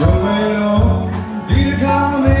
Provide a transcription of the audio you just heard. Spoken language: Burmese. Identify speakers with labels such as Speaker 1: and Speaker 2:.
Speaker 1: Yo me lo, di de